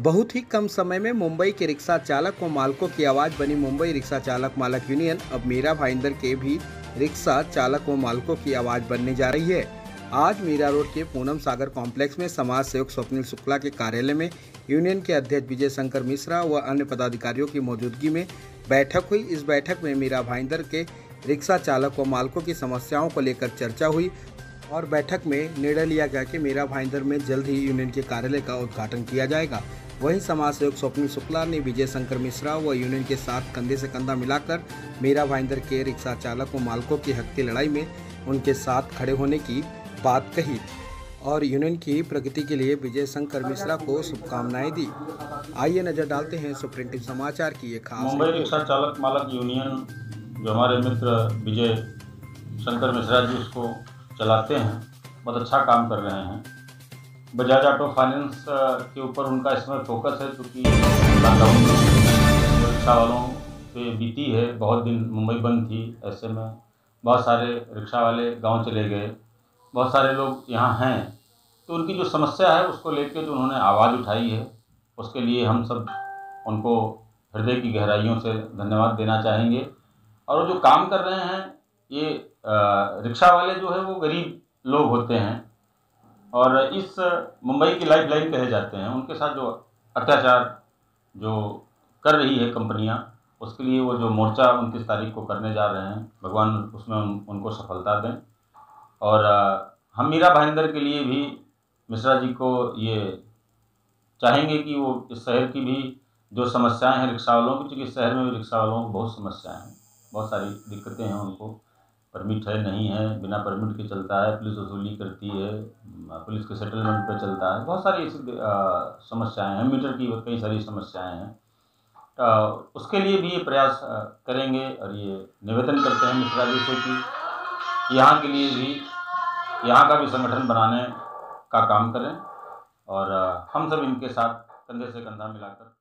बहुत ही कम समय में मुंबई के रिक्शा चालक व मालकों की आवाज़ बनी मुंबई रिक्शा चालक मालक यूनियन। अब मीरा भाईंदर के भी रिक्शा चालक व मालकों की आवाज़ बनने जा रही है। आज मीरा रोड के पूनम सागर कॉम्प्लेक्स में समाज सेवक स्वप्निल शुक्ला के कार्यालय में यूनियन के अध्यक्ष विजय शंकर मिश्रा व अन्य पदाधिकारियों की मौजूदगी में बैठक हुई। इस बैठक में मीरा भाईंदर के रिक्शा चालक व मालकों की समस्याओं को लेकर चर्चा हुई। और बैठक में निर्णय लिया गया कि मेरा भाईंदर में जल्द ही यूनियन के कार्यालय का उद्घाटन किया जाएगा। वहीं समाज सेवक स्वप्निल शुक्ला ने विजय शंकर मिश्रा व यूनियन के साथ कंधे से कंधा मिलाकर मेरा भाईंदर के रिक्शा चालक व मालकों की हक की लड़ाई में उनके साथ खड़े होने की बात कही और यूनियन की प्रगति के लिए विजय शंकर मिश्रा को शुभकामनाएँ दी। आइए नज़र डालते हैं सुप्रीम टीम समाचार की एक खास मुंबई रिक्शा चालक मालक यूनियन जो हमारे मित्र विजय शंकर मिश्रा जी उसको चलाते हैं बहुत अच्छा काम कर रहे हैं। बजाज ऑटो फाइनेंस के ऊपर उनका इसमें फोकस है, क्योंकि लॉकडाउन रिक्शा वालों पे बीती है, बहुत दिन मुंबई बंद थी, ऐसे में बहुत सारे रिक्शा वाले गाँव चले गए, बहुत सारे लोग यहाँ हैं। तो उनकी जो समस्या है, उसको लेकर जो उन्होंने आवाज़ उठाई है, उसके लिए हम सब उनको हृदय की गहराइयों से धन्यवाद देना चाहेंगे। और वो जो काम कर रहे हैं ये रिक्शा वाले जो है वो गरीब लोग होते हैं और इस मुंबई की लाइफ लाइन कहे जाते हैं। उनके साथ जो अत्याचार जो कर रही है कंपनियाँ उसके लिए वो जो मोर्चा उनतीस तारीख को करने जा रहे हैं भगवान उसमें उन, उनको सफलता दें। और हम मीरा भाईंदर के लिए भी मिश्रा जी को ये चाहेंगे कि वो इस शहर की भी जो समस्याएँ हैं रिक्शा वालों की क्योंकि शहर में भी रिक्शा वालों को बहुत समस्याएँ हैं बहुत सारी दिक्कतें हैं उनको। परमिट है, नहीं है, बिना परमिट के चलता है, पुलिस वसूली करती है पुलिस के सेटलमेंट पे चलता है, बहुत सारी ऐसी समस्याएँ हैं मीटर की कई सारी समस्याएँ हैं। तो उसके लिए भी ये प्रयास करेंगे और ये निवेदन करते हैं मिश्रा जी से कि यहाँ के लिए भी, यहाँ का भी संगठन बनाने का काम करें और हम सब इनके साथ कंधे से कंधा मिलाकर